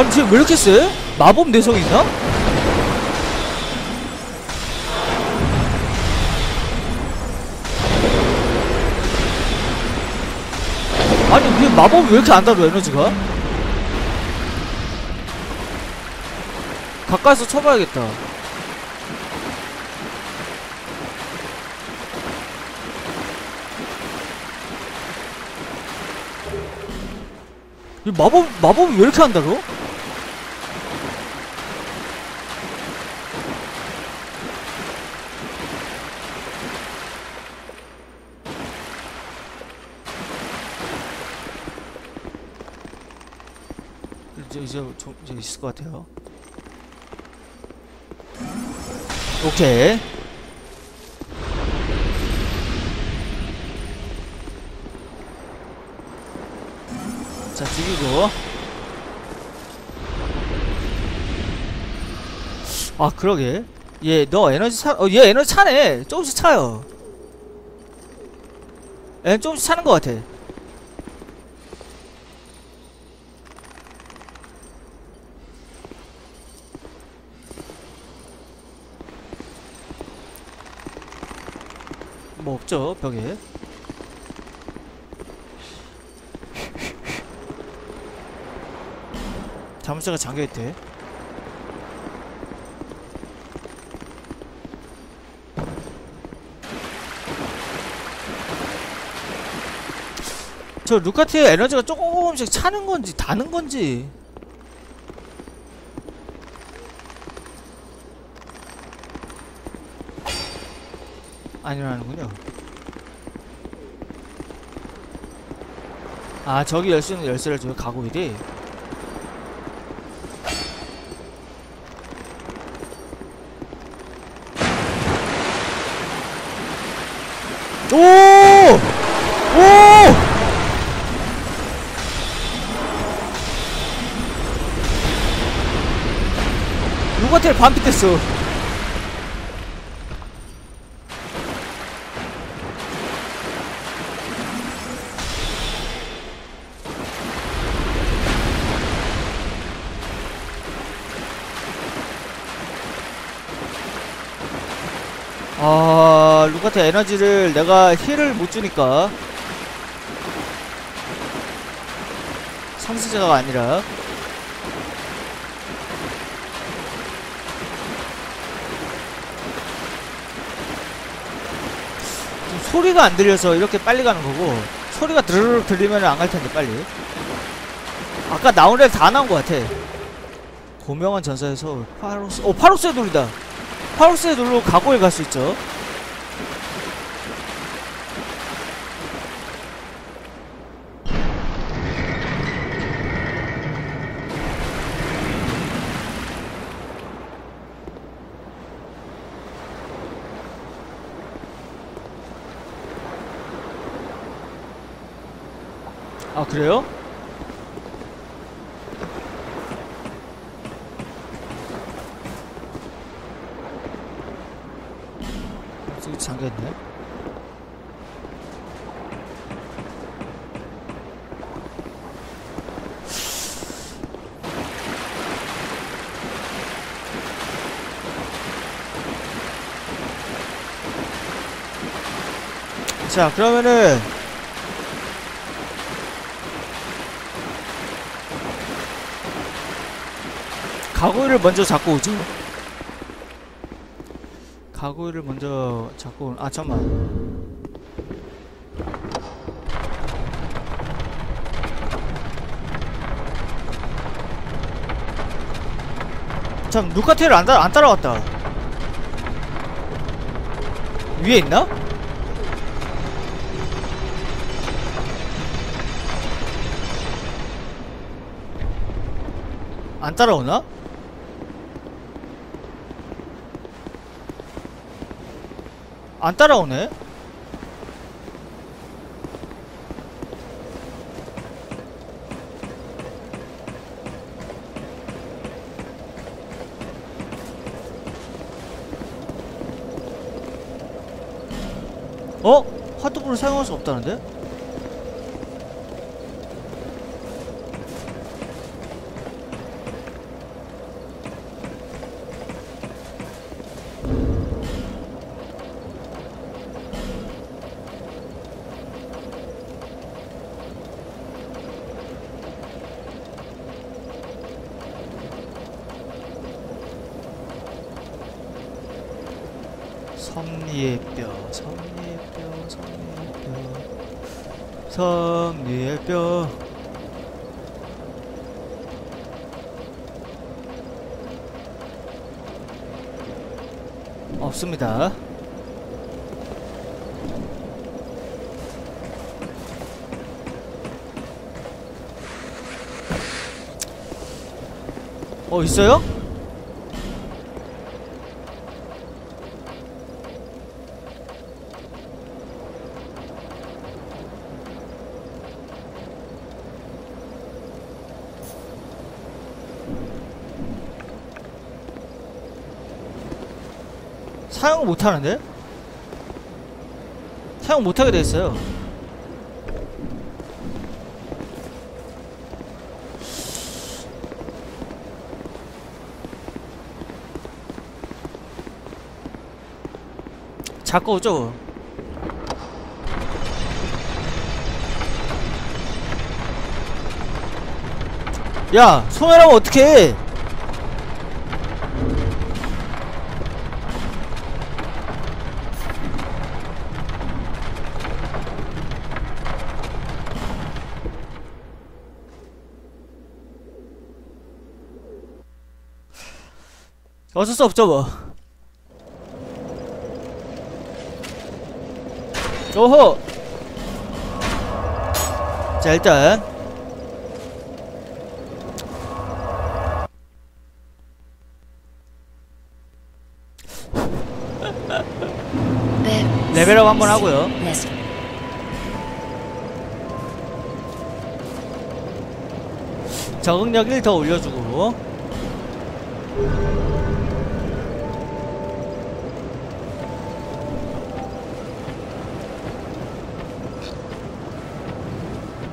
아니 쟤왜 이렇게 세? 마법 내성 있나? 아니 왜 마법이 왜 이렇게 안 다뤄 에너지가? 가까이서 쳐봐야겠다 이 마법 마법이 왜 이렇게 안 다뤄? 이제 이제 좀 이제 있을 것 같아요. 오케이. 자 죽이고. 아 그러게. 얘 너 에너지 차. 어 얘 에너지 차네. 조금씩 차요. 애 조금씩 차는 것 같아. 뭐 없죠 벽에. 자물쇠가 잠겨있대. 저 루카티의 에너지가 조금씩 차는 건지 다는 건지 아니라는군요 아 저기 열수 있는 열쇠를 저기 가고 이래 오! 오! 누가텔 반피 됐어 아 루카티엘 에너지를 내가 heal을 못 주니까 성직자가 아니라. 좀 소리가 안 들려서 이렇게 빨리 가는 거고 소리가 드르륵 들리면 안 갈 텐데 빨리. 아까 나온 애들 다 나온 것 같아. 고명한 전사에서 파로스 오 파로스의 돌이다. 파로스의 돌로 가고에 갈 수 있죠 아 그래요? 저기 잠겨있네 자 그러면은 가구를 먼저 잡고 오죠 가구를 먼저 잡고 오- 아 잠만 참 누카테를 안, 따, 안 따라왔다 위에 있나? 안 따라오나? 안 따라오네? 어? 핫도그를 사용할 수 없다는데? 섭리의 뼈, 섭리의 뼈, 섭리의 뼈, 섭리의 뼈. 없습니다. 어 있어요? 사용을 못하는데? 사용 못하게 돼있어요. 자꾸 오죠 야 소멸하면 어떡해 어쩔 수 없죠 뭐. 오호! 자 일단. 레벨업 한번 하고요. 적응력 1 더 올려주고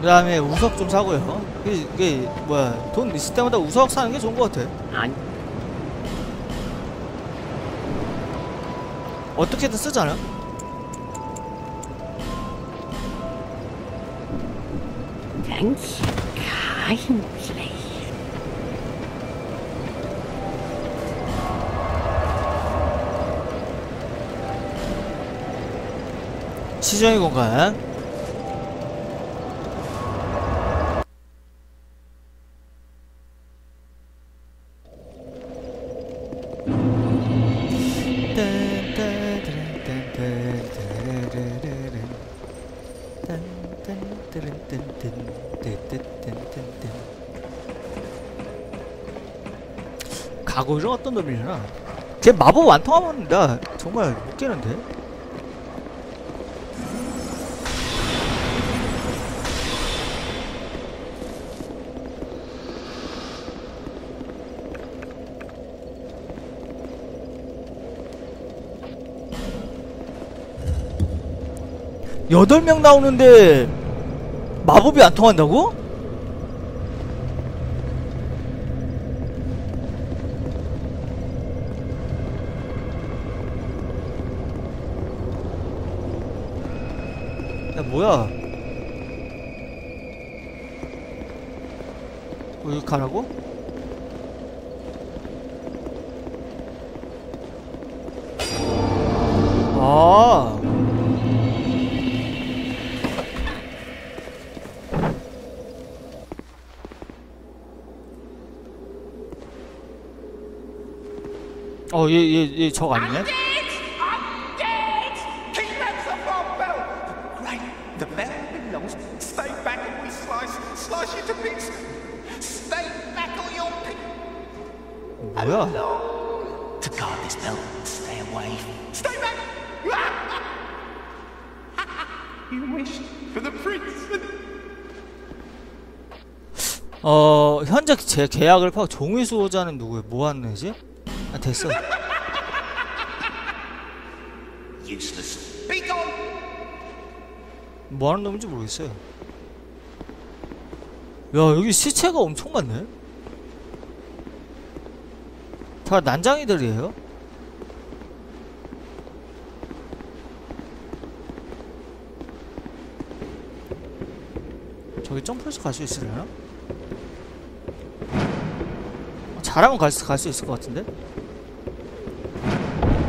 그 다음에 우석 좀 사고요. 이게, 이게 뭐야 돈 있을 때마다 우석 사는 게 좋은 것 같아. 아니. 어떻게든 쓰잖아 you kindly. 시정의 공간 가고이는 어떤 놈이려나? 걔 마법 완통하면 나 정말 못 깨는데? 여덟 명 나오는데 마법이 안 통한다고? 뭐야? 어, 여기 가라고? 아. 어, 얘, 얘, 얘 적 아니네? Slice you to bits. Stay back or you'll pick. 뭐야? To guard this belt, stay away. Stay back! you wished for the prince. 어, 현재 제 계약을 파악 종이 수호자는 누구예요? 뭐 하는 애지? 아, 됐어. Useless. Be gone! 뭐 하는 놈인지 모르겠어요. 야, 여기 시체가 엄청 많네? 다 난장이들이에요? 저기 점프해서 갈 수 있으려나? 잘하면 갈 수, 있을 것 같은데?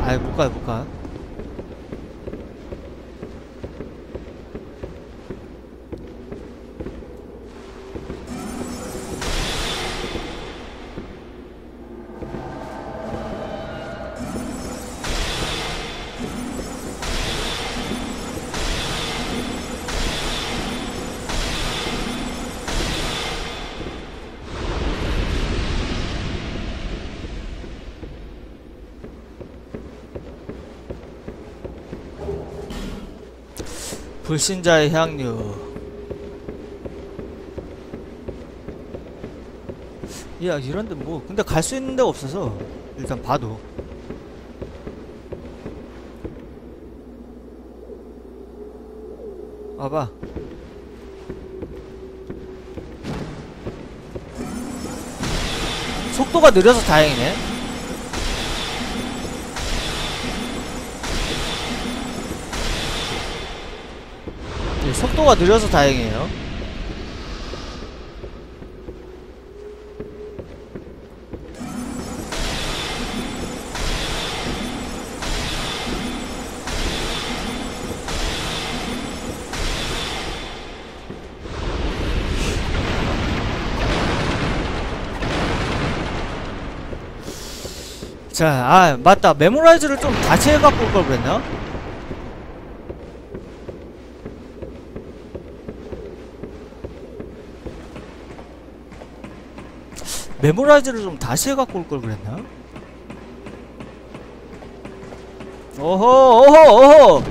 아이, 못 가요, 못 가. 불신자의 향유. 야 이런데 뭐 근데 갈 수 있는 데가 없어서 일단 봐도. 와봐. 속도가 느려서 다행이네. 네, 속도가 느려서 다행이에요 자, 아, 맞다. 메모라이즈를 좀 다시 해갖고 올 걸 그랬나? 메모라이즈를 좀 다시 해갖고 올 걸 그랬나? 오호, 오호, 오호!